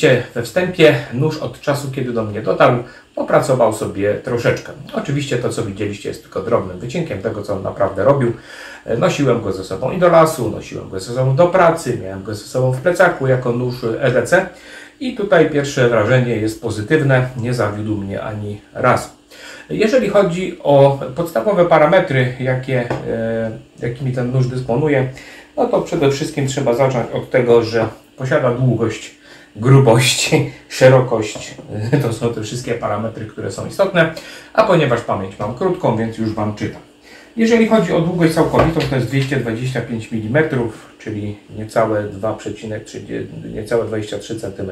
widzieliście we wstępie, nóż od czasu, kiedy do mnie dotarł, popracował sobie troszeczkę. Oczywiście to, co widzieliście, jest tylko drobnym wycinkiem tego, co on naprawdę robił. Nosiłem go ze sobą i do lasu, nosiłem go ze sobą do pracy, miałem go ze sobą w plecaku jako nóż EDC. I tutaj pierwsze wrażenie jest pozytywne, nie zawiódł mnie ani raz. Jeżeli chodzi o podstawowe parametry, jakie, e, jakimi ten nóż dysponuje, no to przede wszystkim trzeba zacząć od tego, że posiada długość, grubość, szerokość. To są te wszystkie parametry, które są istotne. A ponieważ pamięć mam krótką, więc już Wam czytam. Jeżeli chodzi o długość całkowitą, to jest 225 mm, czyli niecałe 2,3, niecałe 23 cm.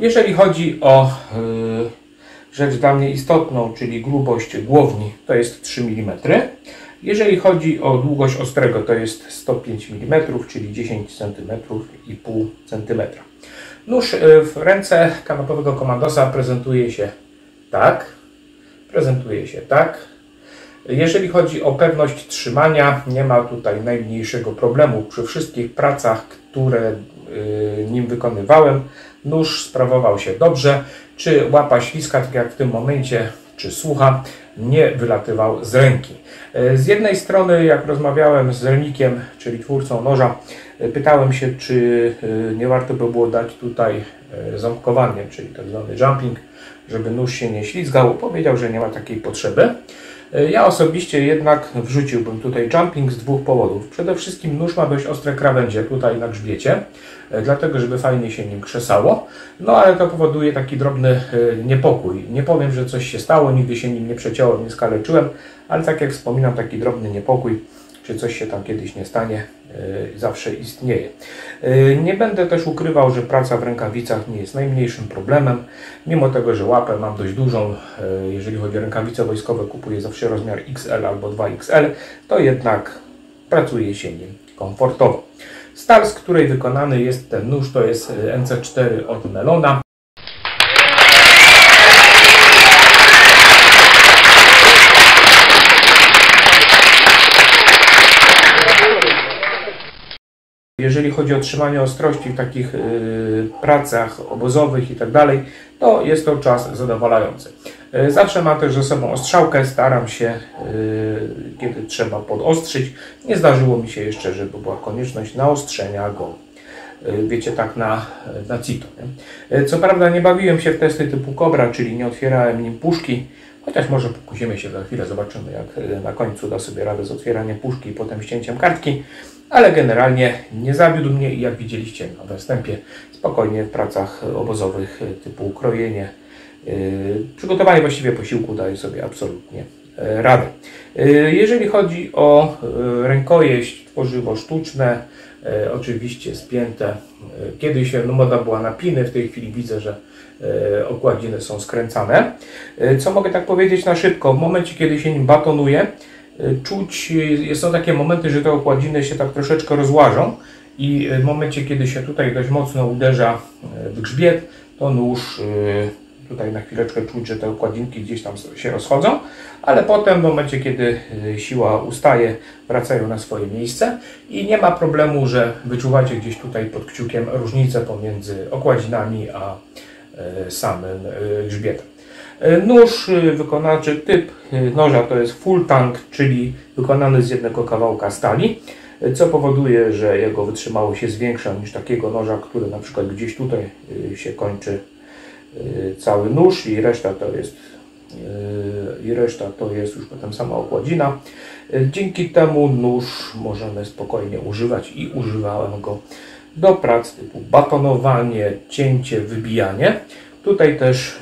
Jeżeli chodzi o yy, rzecz dla mnie istotną, czyli grubość głowni, to jest 3 mm. Jeżeli chodzi o długość ostrego, to jest 105 mm, czyli 10 cm i pół cm. Nóż y, w ręce kanapowego komandosa prezentuje się tak. Prezentuje się tak. Jeżeli chodzi o pewność trzymania, nie ma tutaj najmniejszego problemu. Przy wszystkich pracach, które y, nim wykonywałem, nóż sprawował się dobrze. Czy łapa śliska, tak jak w tym momencie, czy słucha, nie wylatywał z ręki. E, z jednej strony, jak rozmawiałem z rolnikiem, czyli twórcą noża, e, pytałem się, czy e, nie warto by było dać tutaj ząbkowanie, czyli tak zwany jumping, żeby nóż się nie ślizgał. Powiedział, że nie ma takiej potrzeby. Ja osobiście jednak wrzuciłbym tutaj jumping z dwóch powodów. Przede wszystkim nóż ma dość ostre krawędzie tutaj na grzbiecie, dlatego żeby fajnie się nim krzesało. No ale to powoduje taki drobny niepokój. Nie powiem, że coś się stało, nigdy się nim nie przeciąłem, nie skaleczyłem, ale tak jak wspominam, taki drobny niepokój, czy coś się tam kiedyś nie stanie, zawsze istnieje. Yy, nie będę też ukrywał, że praca w rękawicach nie jest najmniejszym problemem, mimo tego, że łapę mam dość dużą, yy, jeżeli chodzi o rękawice wojskowe, kupuję zawsze rozmiar XL albo 2XL, to jednak pracuje się nim komfortowo. Stal, z której wykonany jest ten nóż, to jest NC4 od Melona. Jeżeli chodzi o trzymanie ostrości w takich y, pracach obozowych i tak dalej, to jest to czas zadowalający. Y, zawsze mam też ze sobą ostrzałkę, staram się, y, kiedy trzeba podostrzyć. Nie zdarzyło mi się jeszcze, żeby była konieczność naostrzenia go, wiecie, tak na, na CITO. Co prawda nie bawiłem się w testy typu Cobra, czyli nie otwierałem nim puszki, chociaż może pokusimy się za chwilę, zobaczymy jak na końcu da sobie radę z otwieraniem puszki i potem ścięciem kartki ale generalnie nie zawiódł mnie i jak widzieliście na wstępie, spokojnie w pracach obozowych typu krojenie, yy, przygotowanie właściwie posiłku daje sobie absolutnie radę. Jeżeli chodzi o rękojeść, tworzywo sztuczne, oczywiście spięte. Kiedyś no, moda była na piny, w tej chwili widzę, że okładziny są skręcane. Co mogę tak powiedzieć na szybko? W momencie, kiedy się nim batonuje, czuć, są takie momenty, że te okładziny się tak troszeczkę rozłażą i w momencie, kiedy się tutaj dość mocno uderza e, w grzbiet, to nóż e, tutaj na chwileczkę czuć, że te okładzinki gdzieś tam się rozchodzą, ale potem w momencie, kiedy e, siła ustaje, wracają na swoje miejsce i nie ma problemu, że wyczuwacie gdzieś tutaj pod kciukiem różnicę pomiędzy okładzinami a samym grzbietem. E, nóż e, wykonawczy, typ e, noża to jest full tank, czyli wykonany z jednego kawałka stali, co powoduje, że jego wytrzymałość jest większa niż takiego noża, który na przykład gdzieś tutaj się kończy cały nóż i reszta to jest i reszta to jest już potem sama okładzina. Dzięki temu nóż możemy spokojnie używać i używałem go do prac typu batonowanie, cięcie, wybijanie. Tutaj też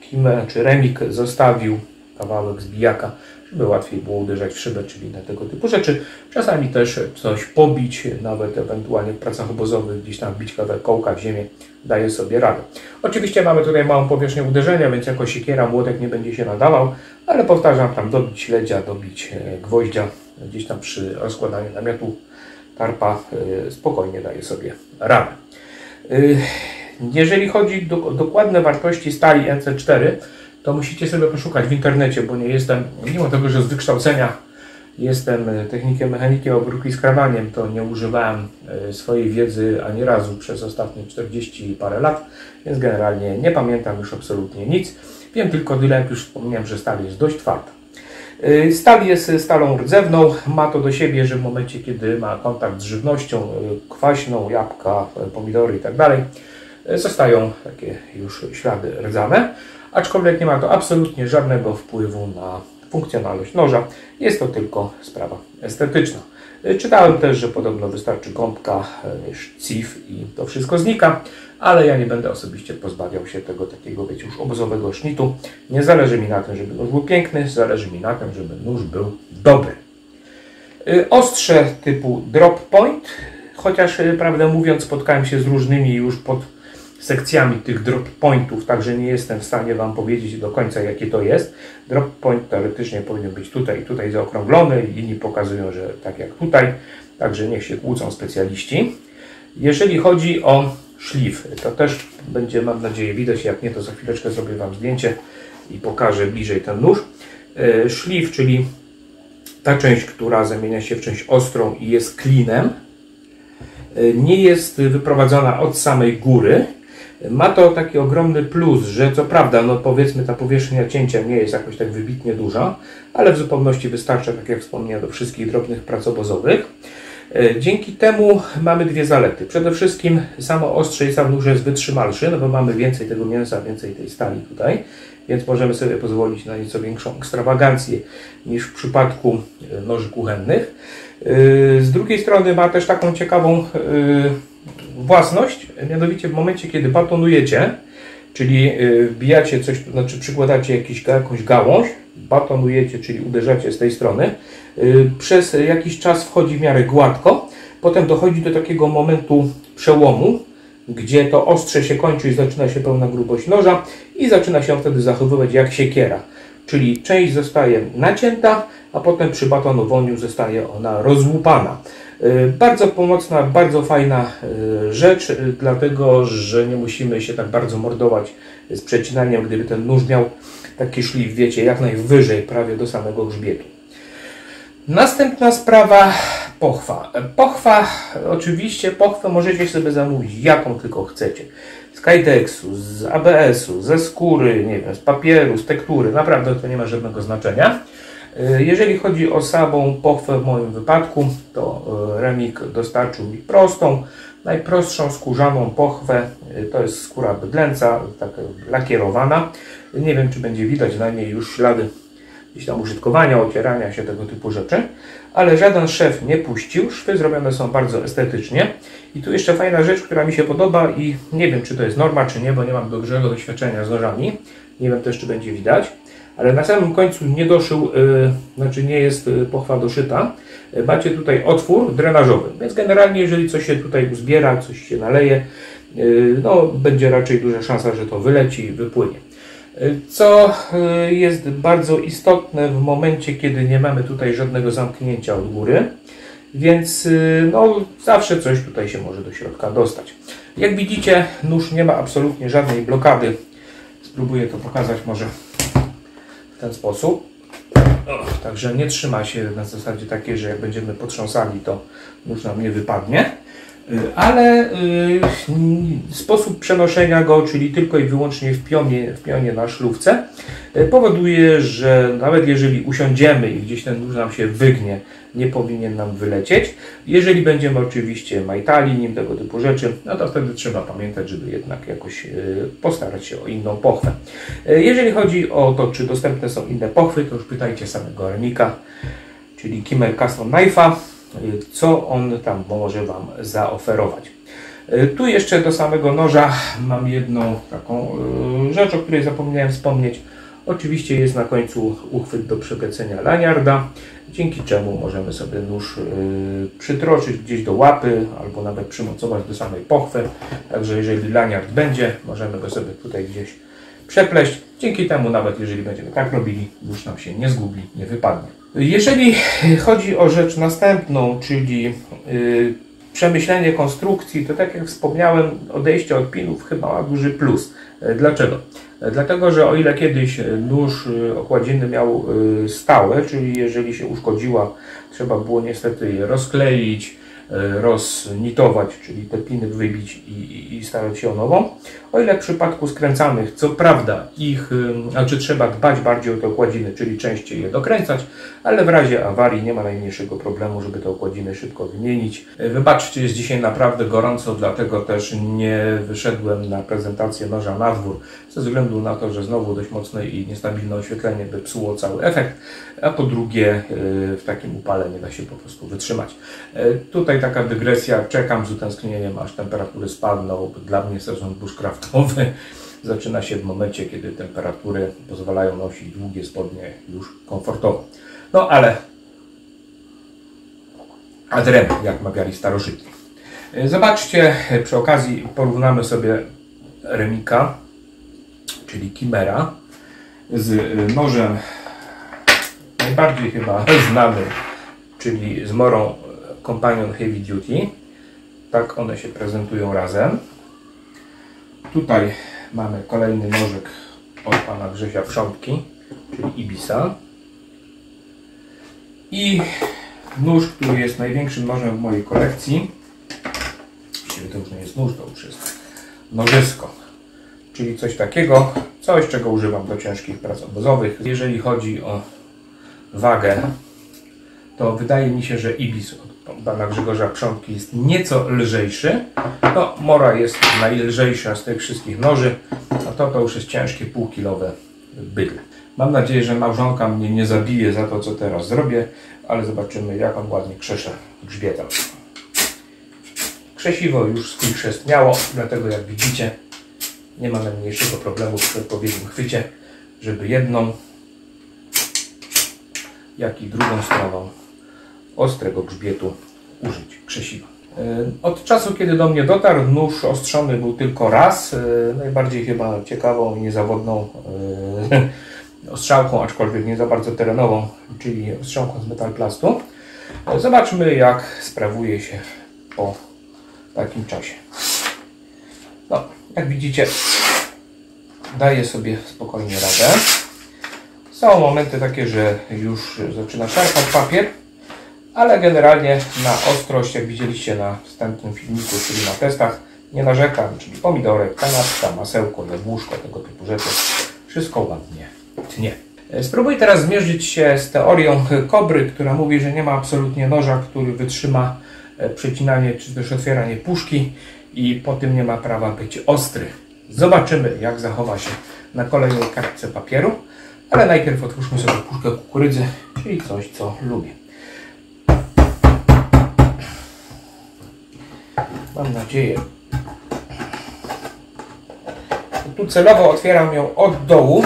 Himę czy Remik zostawił kawałek zbijaka, żeby łatwiej było uderzać w szybę, czyli na tego typu rzeczy. Czasami też coś pobić, nawet ewentualnie w pracach obozowych, gdzieś tam bić kawałek kołka w ziemię, daje sobie radę. Oczywiście mamy tutaj małą powierzchnię uderzenia, więc jako siekiera młotek nie będzie się nadawał, ale powtarzam tam dobić śledzia, dobić e, gwoździa, gdzieś tam przy rozkładaniu namiotu tarpa e, spokojnie daje sobie radę. E, jeżeli chodzi o dokładne wartości stali NC4, to musicie sobie poszukać w internecie, bo nie jestem, mimo tego, że z wykształcenia jestem technikiem, mechanikiem obróbki skrawaniem, to nie używałem swojej wiedzy ani razu przez ostatnie 40 parę lat, więc generalnie nie pamiętam już absolutnie nic. Wiem tylko tyle, jak już wspomniałem, że stal jest dość twarda. Y, stal jest stalą rdzewną, ma to do siebie, że w momencie, kiedy ma kontakt z żywnością y, kwaśną, jabłka, y, pomidory itd., tak zostają takie już ślady rdzawe, aczkolwiek nie ma to absolutnie żadnego wpływu na funkcjonalność noża. Jest to tylko sprawa estetyczna. Czytałem też, że podobno wystarczy gąbka, CIF i to wszystko znika ale ja nie będę osobiście pozbawiał się tego takiego, wiecie, już obozowego sznitu. Nie zależy mi na tym, żeby nóż był piękny, zależy mi na tym, żeby nóż był dobry. Y, ostrze typu drop point, chociaż prawdę mówiąc spotkałem się z różnymi już pod sekcjami tych drop pointów, także nie jestem w stanie Wam powiedzieć do końca jakie to jest. Drop point teoretycznie powinien być tutaj i tutaj zaokrąglony, inni pokazują, że tak jak tutaj, także niech się kłócą specjaliści. Jeżeli chodzi o szlif. To też będzie, mam nadzieję, widać. Jak nie, to za chwileczkę zrobię Wam zdjęcie i pokażę bliżej ten nóż. E, szlif, czyli ta część, która zamienia się w część ostrą i jest klinem, e, nie jest wyprowadzona od samej góry. Ma to taki ogromny plus, że co prawda, no powiedzmy, ta powierzchnia cięcia nie jest jakoś tak wybitnie duża, ale w zupełności wystarcza, tak jak wspomniałem, do wszystkich drobnych prac obozowych. E, dzięki temu mamy dwie zalety. Przede wszystkim samo ostrze i sam nóż jest wytrzymalszy, no bo mamy więcej tego mięsa, więcej tej stali tutaj, więc możemy sobie pozwolić na nieco większą ekstrawagancję niż w przypadku e, noży kuchennych. E, z drugiej strony ma też taką ciekawą własność, mianowicie w momencie, kiedy batonujecie, czyli wbijacie coś, znaczy przykładacie jakiś, jakąś gałąź, batonujecie, czyli uderzacie z tej strony, y, przez jakiś czas wchodzi w miarę gładko, potem dochodzi do takiego momentu przełomu, gdzie to ostrze się kończy i zaczyna się pełna grubość noża i zaczyna się wtedy zachowywać jak siekiera. Czyli część zostaje nacięta, a potem przy batonowaniu zostaje ona rozłupana. Y, bardzo pomocna, bardzo fajna y, rzecz, dlatego że nie musimy się tak bardzo mordować z przecinaniem, gdyby ten nóż miał taki szlif, wiecie, jak najwyżej, prawie do samego grzbietu. Następna sprawa, pochwa. Pochwa, oczywiście pochwę możecie sobie zamówić jaką tylko chcecie. Z Kydexu, z ABS-u, ze skóry, nie wiem, z papieru, z tektury, naprawdę to nie ma żadnego znaczenia. Y, jeżeli chodzi o samą pochwę w moim wypadku, to y, Remik dostarczył mi prostą, najprostszą skórzaną pochwę. Y, to jest skóra bydlęca, taka lakierowana. Nie wiem, czy będzie widać na niej już ślady gdzieś tam użytkowania, ocierania się, tego typu rzeczy. Ale żaden szef nie puścił. Szwy zrobione są bardzo estetycznie. I tu jeszcze fajna rzecz, która mi się podoba i nie wiem, czy to jest norma, czy nie, bo nie mam dużego doświadczenia z nożami. Nie wiem też, czy będzie widać. Ale na samym końcu nie doszył, yy, znaczy nie jest yy, pochwa doszyta. Yy, macie tutaj otwór drenażowy, więc generalnie jeżeli coś się tutaj uzbiera, coś się naleje, no będzie raczej duża szansa, że to wyleci i wypłynie. Co jest bardzo istotne w momencie, kiedy nie mamy tutaj żadnego zamknięcia od góry, więc no, zawsze coś tutaj się może do środka dostać. Jak widzicie, nóż nie ma absolutnie żadnej blokady. Spróbuję to pokazać może w ten sposób. Także nie trzyma się na zasadzie takiej, że jak będziemy potrząsali, to nóż nam nie wypadnie. Y, ale y, sposób przenoszenia go, czyli tylko i wyłącznie w pionie, w pionie na szlówce, y, powoduje, że nawet jeżeli usiądziemy i gdzieś ten nóż nam się wygnie, nie powinien nam wylecieć. Jeżeli będziemy oczywiście majtali nim tego typu rzeczy, no to wtedy trzeba pamiętać, żeby jednak jakoś postarać się o inną pochwę. Jeżeli chodzi o to, czy dostępne są inne pochwy, to już pytajcie samego Remika, czyli Kimmer Custom Knife'a co on tam może Wam zaoferować. E, tu jeszcze do samego noża mam jedną taką e, rzecz, o której zapomniałem wspomnieć. Oczywiście jest na końcu uchwyt do przeplecenia laniarda, dzięki czemu możemy sobie nóż e, przytroczyć gdzieś do łapy albo nawet przymocować do samej pochwy. Także jeżeli laniard będzie, możemy go sobie tutaj gdzieś przepleść. Dzięki temu nawet jeżeli będziemy tak robili, nóż nam się nie zgubi, nie wypadnie. Jeżeli chodzi o rzecz następną, czyli yy, przemyślenie konstrukcji, to tak jak wspomniałem, odejście od pinów chyba ma duży plus. E, Dlaczego? E, Dlatego, że o ile kiedyś e, nóż okładziny miał stałe, czyli jeżeli się uszkodziła, trzeba było niestety je rozkleić, roznitować, czyli te piny wybić i, i, i się o nową. O ile w przypadku skręcanych, co prawda ich, ym, znaczy trzeba dbać bardziej o te okładziny, czyli częściej je dokręcać, ale w razie awarii nie ma najmniejszego problemu, żeby te okładziny szybko wymienić. E, Wybaczcie, jest dzisiaj naprawdę gorąco, dlatego też nie wyszedłem na prezentację noża na dwór, ze względu na to, że znowu dość mocne i niestabilne oświetlenie by psuło cały efekt, a po drugie e, w takim upale nie da się po prostu wytrzymać. E, Tutaj taka dygresja, czekam z utęsknieniem, aż temperatury spadną. Dla mnie sezon bushcraftowy zaczyna się w momencie, kiedy temperatury pozwalają nosić długie spodnie już komfortowo. No ale ad rem, jak mawiali starożytni. Zobaczcie, przy okazji porównamy sobie Remika, czyli Kimera, z nożem najbardziej chyba znany, czyli z Morą Companion Heavy Duty. Tak one się prezentują razem. Tutaj mamy kolejny nożyk od pana Grzesia Wszątki, czyli Ibisa. I nóż, który jest największym nożem w mojej kolekcji. Właściwie to już nie jest nóż, to już jest nożysko. Czyli coś takiego, coś czego używam do ciężkich prac obozowych. Jeżeli chodzi o wagę, to wydaje mi się, że Ibis od pana Grzegorza Przątki jest nieco lżejszy. No, Mora jest najlżejsza z tych wszystkich noży, a to to już jest ciężkie półkilowe bydle. Mam nadzieję, że małżonka mnie nie zabije za to, co teraz zrobię, ale zobaczymy, jak on ładnie krzesze grzbietem. Krzesiwo już swój chrzest miało, dlatego jak widzicie, nie ma najmniejszego problemu przy odpowiednim chwycie, żeby jedną, jak i drugą stroną ostrego grzbietu użyć krzesiwa. E, Od czasu, kiedy do mnie dotarł, nóż ostrzony był tylko raz. E, Najbardziej chyba ciekawą i niezawodną e, ostrzałką, aczkolwiek nie za bardzo terenową, czyli ostrzałką z metalplastu. Zobaczmy, jak sprawuje się po takim czasie. No, jak widzicie, daje sobie spokojnie radę. Są momenty takie, że już zaczyna szarpać papier, ale generalnie na ostrość, jak widzieliście na wstępnym filmiku, czyli na testach, nie narzekam, czyli pomidorek, kanapka, masełko, jabłuszko, tego typu rzeczy. Wszystko ładnie tnie. E, Spróbuj teraz zmierzyć się z teorią Kobry, która mówi, że nie ma absolutnie noża, który wytrzyma e, przecinanie czy też otwieranie puszki i po tym nie ma prawa być ostry. Zobaczymy, jak zachowa się na kolejnej kartce papieru, ale najpierw otwórzmy sobie puszkę kukurydzy, czyli coś, co lubię. Mam nadzieję. Tu celowo otwieram ją od dołu,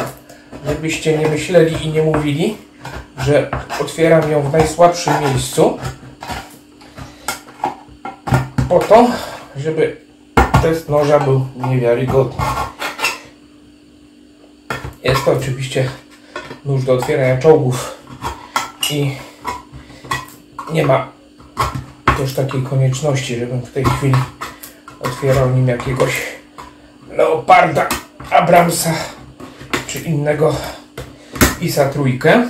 żebyście nie myśleli i nie mówili, że otwieram ją w najsłabszym miejscu. Po to, żeby test noża był niewiarygodny. Jest to oczywiście nóż do otwierania czołgów i nie ma też takiej konieczności, żebym w tej chwili otwierał nim jakiegoś Leoparda, Abramsa czy innego ISA trójkę.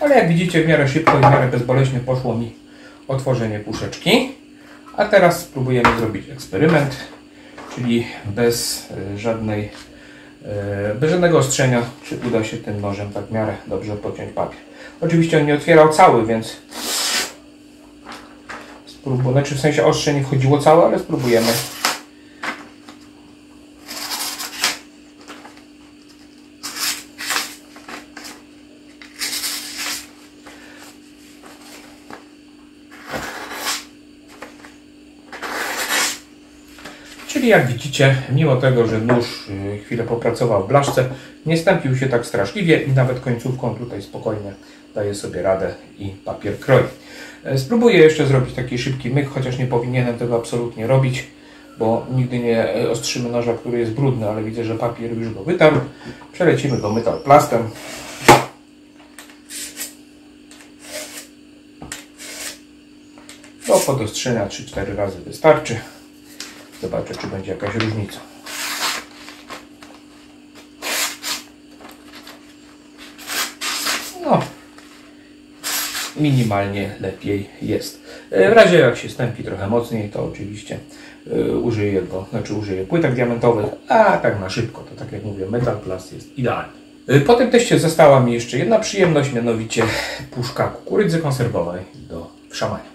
Ale jak widzicie w miarę szybko i w miarę bezboleśnie poszło mi otworzenie puszeczki. A teraz spróbujemy zrobić eksperyment, czyli bez e, żadnej e, bez żadnego ostrzenia, czy uda się tym nożem tak w miarę dobrze pociąć papier. Oczywiście on nie otwierał cały, więc spróbujemy, znaczy w sensie ostrze nie wchodziło całe, ale spróbujemy. Jak widzicie, mimo tego, że nóż y, chwilę popracował w blaszce, nie stępił się tak straszliwie i nawet końcówką tutaj spokojnie daje sobie radę i papier kroi. E, Spróbuję jeszcze zrobić taki szybki myk, chociaż nie powinienem tego absolutnie robić, bo nigdy nie e, ostrzymy noża, który jest brudny, ale widzę, że papier już go wytarł. Przelecimy go metalplastem. Do podostrzenia 3-4 razy wystarczy. Zobaczę, czy będzie jakaś różnica. No, minimalnie lepiej jest. E, W razie jak się stępi trochę mocniej, to oczywiście e, użyję go, znaczy użyję płytek diamentowych, a tak na szybko, to tak jak mówię, Metal Plus jest idealny. E, Po tym teście została mi jeszcze jedna przyjemność, mianowicie puszka kukurydzy konserwowej do wszamania.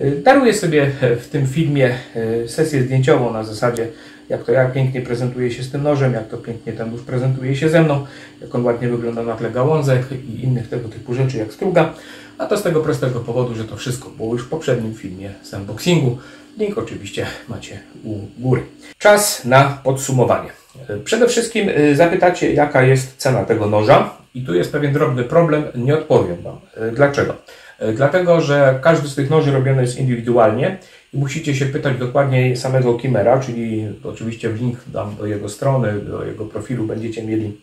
E, Daruję sobie w tym filmie e, sesję zdjęciową na zasadzie, jak to ja pięknie prezentuję się z tym nożem, jak to pięknie ten nóż prezentuje się ze mną, jak on ładnie wygląda na tle gałązek i innych tego typu rzeczy jak struga. A to z tego prostego powodu, że to wszystko było już w poprzednim filmie z unboxingu. Link oczywiście macie u góry. Czas na podsumowanie. Przede wszystkim e, zapytacie, jaka jest cena tego noża. I tu jest pewien drobny problem, nie odpowiem Wam. E, Dlaczego? E, Dlatego, że każdy z tych noży robiony jest indywidualnie i musicie się pytać dokładnie samego Kimera, czyli oczywiście w link dam do jego strony, do jego profilu będziecie mieli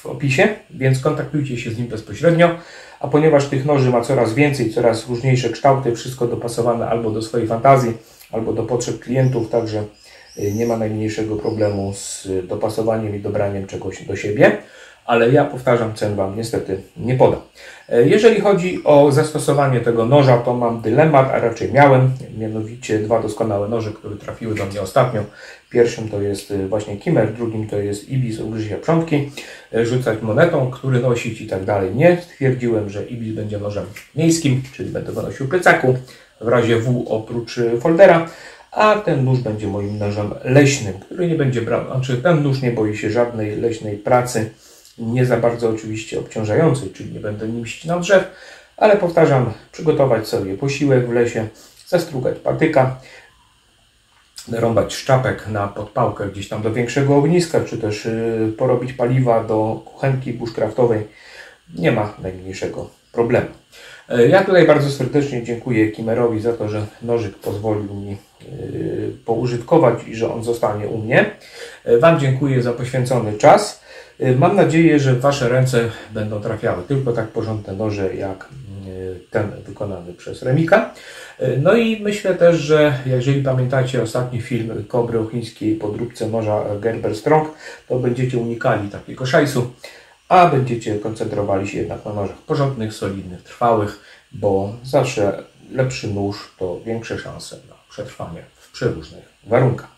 w opisie, więc kontaktujcie się z nim bezpośrednio. A ponieważ tych noży ma coraz więcej, coraz różniejsze kształty, wszystko dopasowane albo do swojej fantazji, albo do potrzeb klientów, także nie ma najmniejszego problemu z dopasowaniem i dobraniem czegoś do siebie ale ja powtarzam, cen Wam niestety nie podam. E, Jeżeli chodzi o zastosowanie tego noża, to mam dylemat, a raczej miałem, mianowicie dwa doskonałe noże, które trafiły do mnie ostatnio. Pierwszym to jest e, właśnie Kimmer, drugim to jest Ibis ugryzie przątki, E, rzucać monetą, który nosić i tak dalej. Nie, stwierdziłem, że Ibis będzie nożem miejskim, czyli będę go nosił plecaku, w razie W oprócz e, foldera, a ten nóż będzie moim nożem leśnym, który nie będzie brał, znaczy ten nóż nie boi się żadnej leśnej pracy, nie za bardzo oczywiście obciążającej, czyli nie będę nim ścinał drzew, ale powtarzam, przygotować sobie posiłek w lesie, zastrugać patyka, rąbać szczapek na podpałkę gdzieś tam do większego ogniska, czy też yy, porobić paliwa do kuchenki bushcraftowej. Nie ma najmniejszego problemu. E, Ja tutaj bardzo serdecznie dziękuję Kimerowi za to, że nożyk pozwolił mi yy, poużytkować i że on zostanie u mnie. E, Wam dziękuję za poświęcony czas. E, Mam nadzieję, że w Wasze ręce będą trafiały tylko tak porządne noże jak ten wykonany przez Remika. E, No i myślę też, że jeżeli pamiętacie ostatni film Kobry Chińskiej podróbce noża Gerber Strong, to będziecie unikali takiego szajsu, a będziecie koncentrowali się jednak na nożach porządnych, solidnych, trwałych, bo zawsze lepszy nóż to większe szanse na przetrwanie w przeróżnych warunkach.